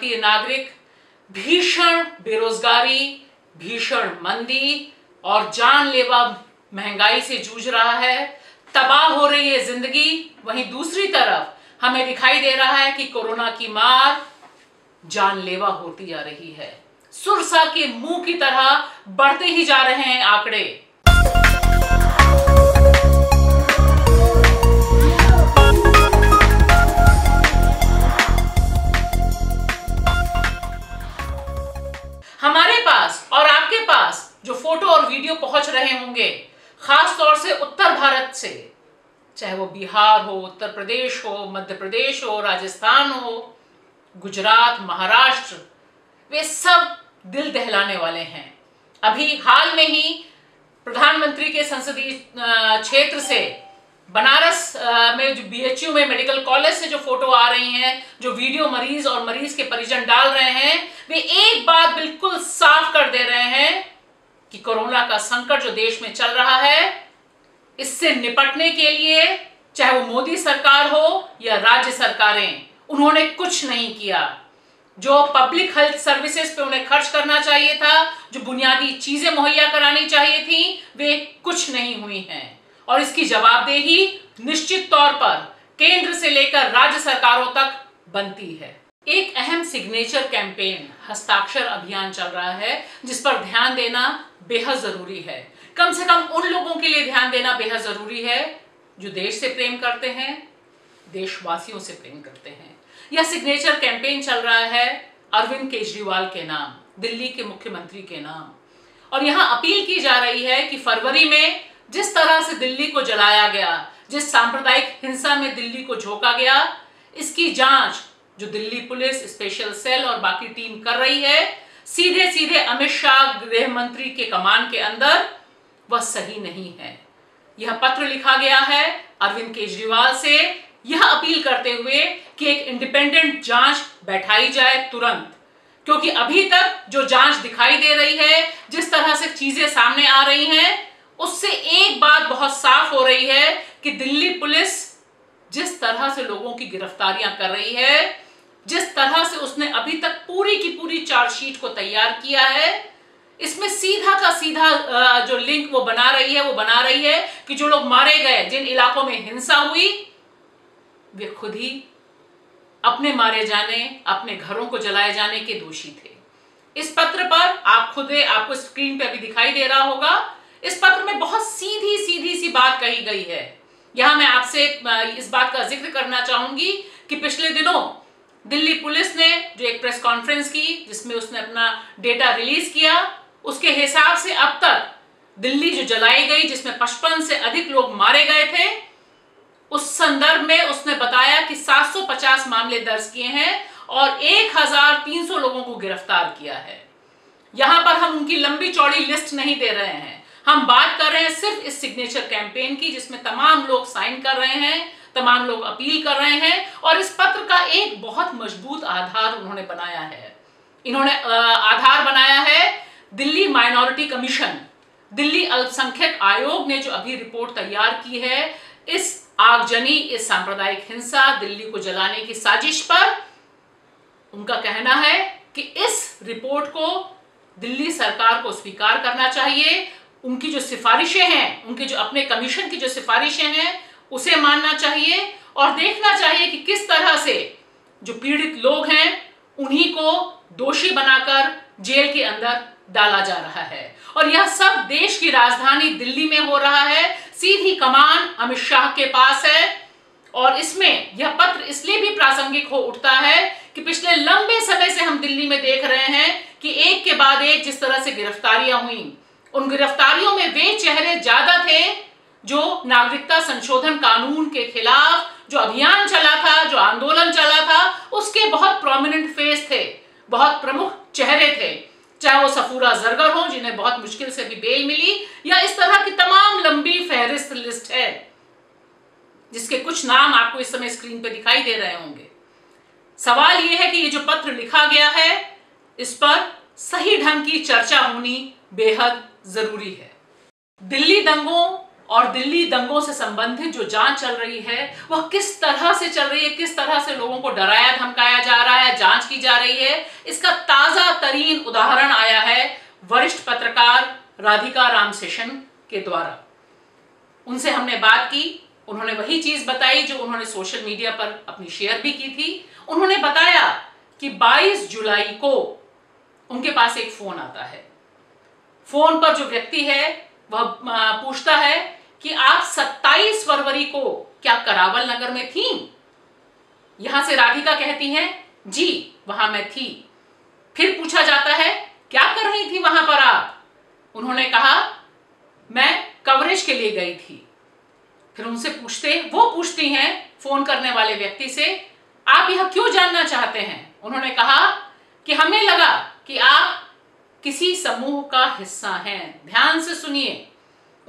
भारतीय नागरिक, भीषण बेरोजगारी, भीषण मंदी और जानलेवा महँगाई से जूझ रहा है। तबाह हो रही है ज़िंदगी। वहीं दूसरी तरफ़ हमें दिखाई दे रहा है कि कोरोना की मार जानलेवा होती जा रही है। सुरसा के मुँह की तरह बढ़ते ही जा रहे हैं आंकड़े। जो फ़ोटो और वीडियो पहुँच रहे होंगे, खास तौर से उत्तर भारत से। चाहे वो बिहार हो, उत्तर प्रदेश हो, मध्य प्रदेश हो, राजस्थान हो, गुजरात, महाराष्ट्र, वे सब दिल दहलाने वाले हैं। अभी हाल में ही प्रधानमंत्री के संसदीय क्षेत्र से बनारस में जो बीएचयू में मेडिकल कॉलेज से जो फ़ोटो आ रही हैं, जो वीडियो मरीज़ और मरीज़ के परिजन डाल रहे हैं, वे एक बात बिल्कुल साफ़ कर दे रहे हैं कि कोरोना का संकट जो देश में चल रहा है, इससे निपटने के लिए, चाहे वो मोदी सरकार हो या राज्य सरकारें, उन्होंने कुछ नहीं किया। जो पब्लिक हेल्थ सर्विसेज़ पे उन्हें खर्च करना चाहिए था, जो बुनियादी चीज़ें मुहैया करानी चाहिए थी, वे कुछ नहीं हुई हैं। और इसकी जवाबदेही निश्चित तौर पर केंद्र से लेकर राज्य सरकारों तक बनती है। एक अहम सिग्नेचर कैंपेन हस्ताक्षर अभियान चल रहा है, जिस पर ध्यान देना बेहद ज़रूरी है। कम से कम उन लोगों के लिए ध्यान देना बेहद ज़रूरी है, जो देश से प्रेम करते हैं, देशवासियों से प्रेम करते हैं। यह सिग्नेचर कैंपेन चल रहा है अरविंद केजरीवाल के नाम, दिल्ली के मुख्यमंत्री के नाम। और यहाँ अपील की जा रही है कि फरवरी में जिस तरह से दिल्ली को जलाया गया, जिस सांप्रदायिक हिंसा में दिल्ली को झोंका गया, इसकी जाँच जो दिल्ली पुलिस स्पेशल सेल और बाकी टीम कर रही है सीधे सीधे अमित शाह गृह मंत्री के कमान के अंदर वह सही नहीं है। यह पत्र लिखा गया है अरविंद केजरीवाल से। यह अपील करते हुए कि एक इंडिपेंडेंट जाँच बैठाई जाए तुरंत, क्योंकि अभी तक जो जाँच दिखाई दे रही है, जिस तरह से चीज़ें सामने आ रही हैं, उससे एक बात बहुत साफ़ हो रही है कि दिल्ली पुलिस जिस तरह से लोगों की गिरफ्तारियाँ कर रही है जिस तरह से उसने अभी तक पूरी की पूरी चार्जशीट को तैयार किया है, इसमें सीधा का सीधा जो लिंक वो बना रही है, वो बना रही है कि जो लोग मारे गए, जिन इलाकों में हिंसा हुई, वे खुद ही अपने मारे जाने, अपने घरों को जलाए जाने के दोषी थे। इस पत्र पर आप खुद आपको स्क्रीन पे अभी दिखाई दे रहा होगा, इस पत्र में बहुत सीधी सीधी सी बात कही गई है। यहाँ मैं आपसे इस बात का ज़िक्र करना चाहूँगी कि पिछले दिनों दिल्ली पुलिस ने जो एक प्रेस कॉन्फ्रेंस की, जिसमें उसने अपना डेटा रिलीज़ किया, उसके हिसाब से अब तक दिल्ली जो जलाई गई, जिसमें पचपन से अधिक लोग मारे गए थे, उस संदर्भ में उसने बताया कि 750 मामले दर्ज किए हैं और 1300 लोगों को गिरफ़्तार किया है। यहाँ पर हम उनकी लंबी चौड़ी लिस्ट नहीं दे रहे हैं। हम बात कर रहे हैं सिर्फ़ इस सिग्नेचर कैंपेन की, जिसमें तमाम लोग साइन कर रहे हैं। तमाम लोग अपील कर रहे हैं और इस पत्र का एक बहुत मज़बूत आधार उन्होंने बनाया है। इन्होंने आधार बनाया है दिल्ली माइनॉरिटी कमीशन। दिल्ली अल्पसंख्यक आयोग ने जो अभी रिपोर्ट तैयार की है, इस आगजनी, इस सांप्रदायिक हिंसा दिल्ली को जलाने की साजिश पर उनका कहना है कि इस रिपोर्ट को दिल्ली सरकार को स्वीकार करना चाहिए। उनकी जो सिफारिशें हैं, उनके जो अपने कमीशन की जो सिफारिशें हैं उसे मानना चाहिए और देखना चाहिए कि किस तरह से जो पीड़ित लोग हैं, उन्हीं को दोषी बनाकर जेल के अंदर डाला जा रहा है। और यह सब देश की राजधानी दिल्ली में हो रहा है। सीधी कमान अमित शाह के पास है और इसमें यह पत्र इसलिए भी प्रासंगिक हो उठता है कि पिछले लंबे समय से हम दिल्ली में देख रहे हैं कि एक के बाद एक जिस तरह से गिरफ्तारियाँ हुई, उन गिरफ्तारियों में वे चेहरे ज़्यादा थे जो नागरिकता संशोधन कानून के खिलाफ जो अभियान चला था, जो आंदोलन चला था, उसके बहुत प्रोमिनेंट फेस थे, बहुत प्रमुख चेहरे थे। चाहे वो सफूरा जरगर हो, जिन्हें बहुत मुश्किल से भी बेल मिली, या इस तरह की तमाम लंबी फहरिस्त लिस्ट है, जिसके कुछ नाम आपको इस समय स्क्रीन पर दिखाई दे रहे होंगे। सवाल यह है कि ये जो पत्र लिखा गया है, इस पर सही ढंग की चर्चा होनी बेहद ज़रूरी है। दिल्ली दंगों और दिल्ली दंगों से संबंधित जो जाँच चल रही है, वह किस तरह से चल रही है, किस तरह से लोगों को डराया, धमकाया जा रहा है, जाँच की जा रही है, इसका ताज़ा तरीन उदाहरण आया है वरिष्ठ पत्रकार राधिका राम सेशन के द्वारा। उनसे हमने बात की, उन्होंने वही चीज़ बताई जो उन्होंने सोशल मीडिया पर अपनी शेयर भी की थी। उन्होंने बताया कि 22 जुलाई को उनके पास एक फ़ोन आता है। फ़ोन पर जो व्यक्ति है, वह पूछता है कि आप 27 फरवरी को क्या करावल नगर में थी? यहाँ से राधिका कहती हैं, जी, वहाँ मैं थी। फिर पूछा जाता है, क्या कर रही थी वहाँ पर आप? उन्होंने कहा, मैं कवरेज के लिए गई थी। फिर उनसे पूछते, वो पूछती हैं, फ़ोन करने वाले व्यक्ति से, आप यह क्यों जानना चाहते हैं? उन्होंने कहा, कि हमें लगा कि आप किसी समूह का हिस्सा हैं। ध्यान से सुनिए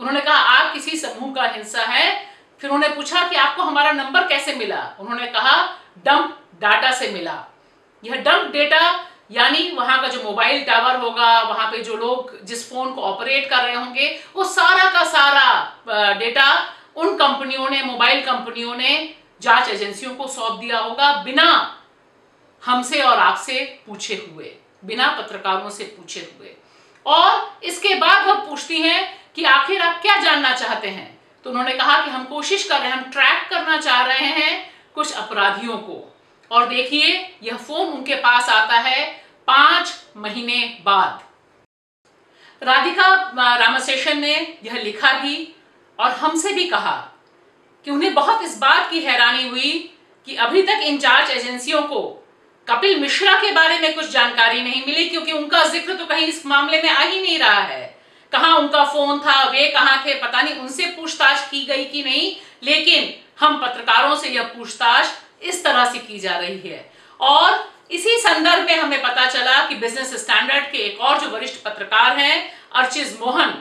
उन्होंने कहा, आप किसी समूह का हिस्सा है। फिर उन्होंने पूछा कि आपको हमारा नंबर कैसे मिला? उन्होंने कहा, डंप डाटा से मिला। यह डंप डेटा यानी वहाँ का जो मोबाइल टावर होगा, वहाँ पे जो लोग जिस फ़ोन को ऑपरेट कर रहे होंगे, वो सारा का सारा डेटा उन कंपनियों ने, मोबाइल कंपनियों ने जाँच एजेंसियों को सौंप दिया होगा बिना हमसे और आपसे पूछे हुए, बिना पत्रकारों से पूछे हुए। और इसके बाद वह पूछती हैं कि आखिर आप क्या जानना चाहते हैं? तो उन्होंने कहा कि हम कोशिश कर रहे हैं, हम ट्रैक करना चाह रहे हैं कुछ अपराधियों को। और देखिए, यह फ़ोन उनके पास आता है पाँच महीने बाद। राधिका रामशेषन ने यह लिखा भी और हमसे भी कहा कि उन्हें बहुत इस बात की हैरानी हुई कि अभी तक जाँच एजेंसियों को कपिल मिश्रा के बारे में कुछ जानकारी नहीं मिली, क्योंकि उनका ज़िक्र तो कहीं इस मामले में आ ही नहीं रहा है। कहा उनका फ़ोन था, वे कहा थे, पता नहीं, उनसे पूछताछ की गई कि नहीं, लेकिन हम पत्रकारों से यह पूछताछ इस तरह से की जा रही है। और इसी संदर्भ में हमें पता चला कि बिज़नेस स्टैंडर्ड के एक और जो वरिष्ठ पत्रकार हैं अर्चिज मोहन,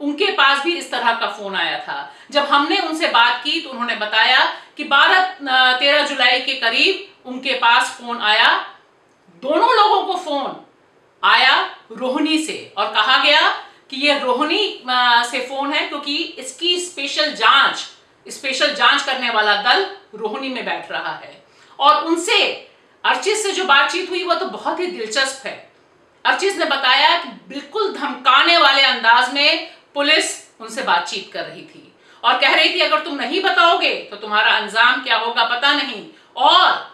उनके पास भी इस तरह का फ़ोन आया था। जब हमने उनसे बात की तो उन्होंने बताया कि 12 तेरह जुलाई के करीब उनके पास फ़ोन आया। दोनों लोगों को फ़ोन आया रोहिणी से और कहा गया कि यह रोहिणी से फ़ोन है क्योंकि इसकी स्पेशल जाँच स्पेशल जाँच करने वाला दल रोहिणी में बैठ रहा है। और उनसे अर्चित से जो बातचीत हुई वह तो बहुत ही दिलचस्प है। अर्चित ने बताया कि बिल्कुल धमकाने वाले अंदाज में पुलिस उनसे बातचीत कर रही थी और कह रही थी, अगर तुम नहीं बताओगे तो तुम्हारा अंजाम क्या होगा पता नहीं। और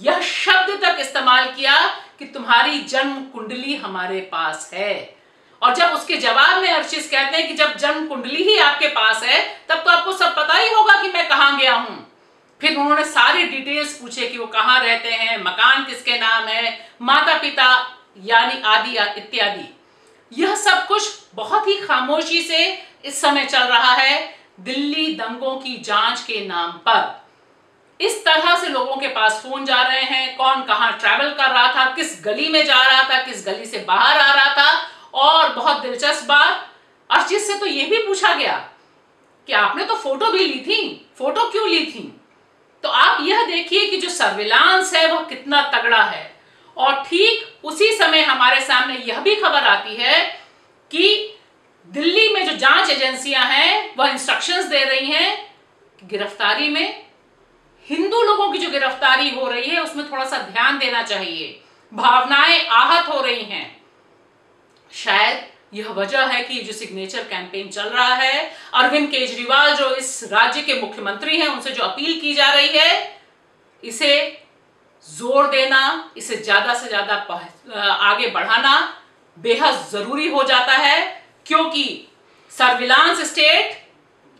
यह शब्द तक इस्तेमाल किया कि तुम्हारी जन्म कुंडली हमारे पास है। और जब उसके जवाब में अर्चिस कहते हैं कि जब जन्म कुंडली ही आपके पास है, तब तो आपको सब पता ही होगा कि मैं कहाँ गया हूँ। फिर उन्होंने सारी डिटेल्स पूछे कि वो कहाँ रहते हैं, मकान किसके नाम है माता पिता यानी आदि इत्यादि। यह सब कुछ बहुत ही खामोशी से इस समय चल रहा है, दिल्ली दंगों की जाँच के नाम पर। इस तरह से लोगों के पास फ़ोन जा रहे हैं, कौन कहाँ ट्रैवल कर रहा था, किस गली में जा रहा था, किस गली से बाहर आ रहा था और बहुत दिलचस्प बात, अर्चित से तो यह भी पूछा गया कि आपने तो फ़ोटो भी ली थी, फ़ोटो क्यों ली थी? तो आप यह देखिए कि जो सर्विलांस है वह कितना तगड़ा है। और ठीक उसी समय हमारे सामने यह भी खबर आती है कि दिल्ली में जो जाँच एजेंसियाँ हैं, वह इंस्ट्रक्शंस दे रही हैं गिरफ्तारी में हिंदू लोगों की जो गिरफ्तारी हो रही है, उसमें थोड़ा सा ध्यान देना चाहिए। भावनाएँ आहत हो रही हैं। शायद यह वजह है कि जो सिग्नेचर कैंपेन चल रहा है, अरविंद केजरीवाल जो इस राज्य के मुख्यमंत्री हैं, उनसे जो अपील की जा रही है, इसे ज़ोर देना, इसे ज़्यादा से ज़्यादा आगे बढ़ाना बेहद ज़रूरी हो जाता है, क्योंकि सर्विलांस स्टेट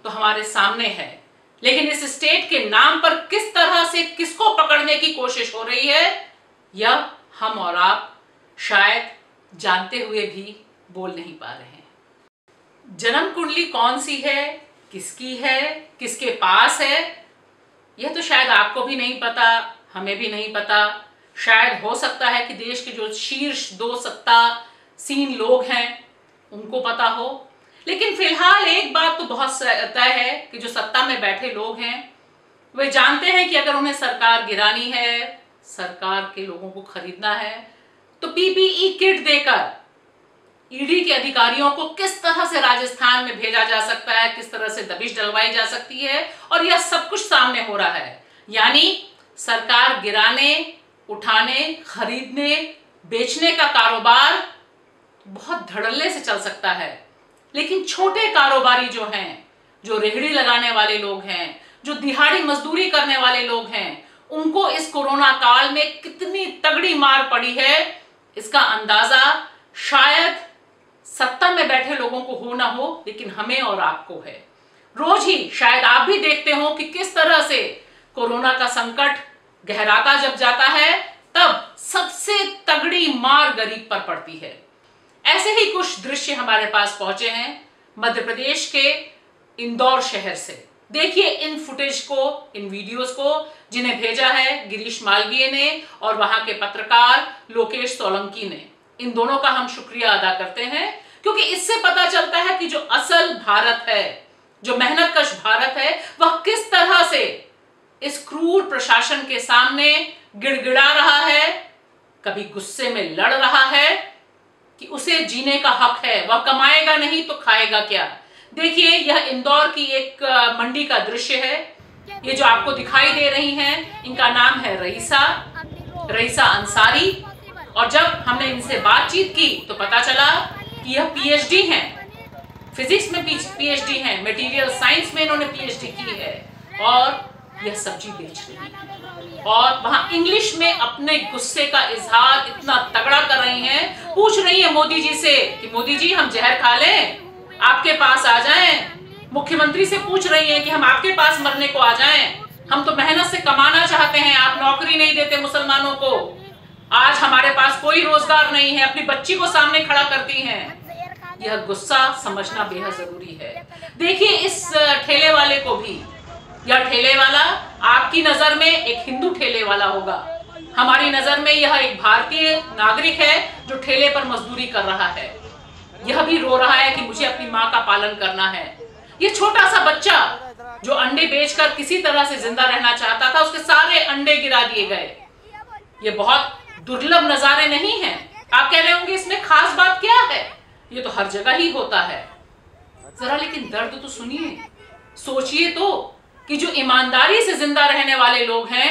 तो हमारे सामने है, लेकिन इस स्टेट के नाम पर किस तरह से किसको पकड़ने की कोशिश हो रही है, यह हम और आप शायद जानते हुए भी बोल नहीं पा रहे हैं। जन्म कुंडली कौन सी है? किसकी है? किसके पास है? यह तो शायद आपको भी नहीं पता, हमें भी नहीं पता। शायद हो सकता है कि देश के जो शीर्ष दो सत्ता सीन लोग हैं, उनको पता हो। लेकिन फ़िलहाल एक बात तो बहुत तय है कि जो सत्ता में बैठे लोग हैं, वे जानते हैं कि अगर उन्हें सरकार गिरानी है, सरकार के लोगों को खरीदना है तो पीपीई किट देकर ईडी के अधिकारियों को किस तरह से राजस्थान में भेजा जा सकता है, किस तरह से दबिश डलवाई जा सकती है और यह सब कुछ सामने हो रहा है। यानी सरकार गिराने, उठाने, खरीदने, बेचने का कारोबार बहुत धड़ल्ले से चल सकता है। लेकिन छोटे कारोबारी जो हैं, जो रेहड़ी लगाने वाले लोग हैं, जो दिहाड़ी मजदूरी करने वाले लोग हैं, उनको इस कोरोना काल में कितनी तगड़ी मार पड़ी है इसका अंदाज़ा शायद सत्ता में बैठे लोगों को हो ना हो, लेकिन हमें और आपको है। रोज ही शायद आप भी देखते हो कि किस तरह से कोरोना का संकट गहराता जब जाता है, तब सबसे तगड़ी मार गरीब पर पड़ती है। ऐसे ही कुछ दृश्य हमारे पास पहुँचे हैं मध्य प्रदेश के इंदौर शहर से। देखिए इन फुटेज को, इन वीडियोस को, जिन्हें भेजा है गिरीश मालवीय ने और वहाँ के पत्रकार लोकेश सोलंकी ने। इन दोनों का हम शुक्रिया अदा करते हैं, क्योंकि इससे पता चलता है कि जो असल भारत है, जो मेहनत कश भारत है, वह किस तरह से इस क्रूर प्रशासन के सामने गिड़गिड़ा रहा है, कभी गुस्से में लड़ रहा है कि उसे जीने का हक है, वह कमाएगा नहीं तो खाएगा क्या? देखिए, यह इंदौर की एक मंडी का दृश्य है। ये जो आपको दिखाई दे रही हैं, इनका नाम है रईसा रईसा अंसारी। और जब हमने इनसे बातचीत की तो पता चला कि यह पीएचडी हैं। फिजिक्स में पीएचडी हैं, मटेरियल साइंस में इन्होंने पीएचडी की है। और यह सब्ज़ी बेच रही है। और वहाँ इंग्लिश में अपने गुस्से का इजहार इतना तगड़ा कर रही हैं। पूछ रही है मोदी जी से कि, मोदी जी, हम जहर खा लें? आपके पास आ जाएँ? मुख्यमंत्री से पूछ रही है कि हम आपके पास मरने को आ जाएँ? हम तो मेहनत से कमाना चाहते हैं, आप नौकरी नहीं देते मुसलमानों को। आज हमारे पास कोई रोज़गार नहीं है, अपनी बच्ची को सामने खड़ा करती हैं। यह गुस्सा समझना बेहद ज़रूरी है। देखिए इस ठेले वाले को भी। यह ठेले वाला आपकी नज़र में एक हिंदू ठेले वाला होगा। हमारी नज़र में यह एक भारतीय नागरिक है जो ठेले पर मजदूरी कर रहा है। यह भी रो रहा है कि मुझे अपनी माँ का पालन करना है। ये छोटा सा बच्चा जो अंडे बेचकर किसी तरह से ज़िंदा रहना चाहता था, उसके सारे अंडे गिरा दिए गए। ये बहुत दुर्लभ नजारे नहीं है। आप कह रहे होंगे, इसमें खास बात क्या है? ये तो हर जगह ही होता है। जरा लेकिन दर्द तो सुनिए। सोचिए तो कि जो ईमानदारी से ज़िंदा रहने वाले लोग हैं,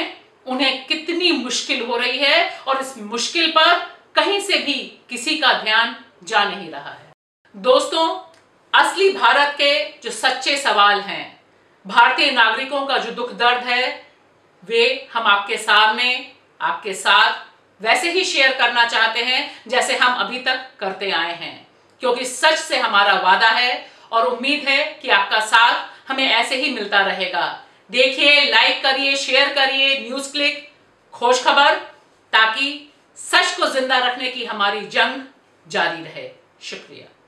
उन्हें कितनी मुश्किल हो रही है और इस मुश्किल पर कहीं से भी किसी का ध्यान जा नहीं रहा है। दोस्तों, असली भारत के जो सच्चे सवाल हैं, भारतीय नागरिकों का जो दुख दर्द है, वे हम आपके सामने, आपके साथ वैसे ही शेयर करना चाहते हैं जैसे हम अभी तक करते आए हैं। क्योंकि सच से हमारा वादा है और उम्मीद है कि आपका साथ हमें ऐसे ही मिलता रहेगा। देखिए लाइक करिए शेयर करिए न्यूज़ क्लिक खोज खबर, ताकि सच को ज़िंदा रखने की हमारी जंग जारी रहे। शुक्रिया।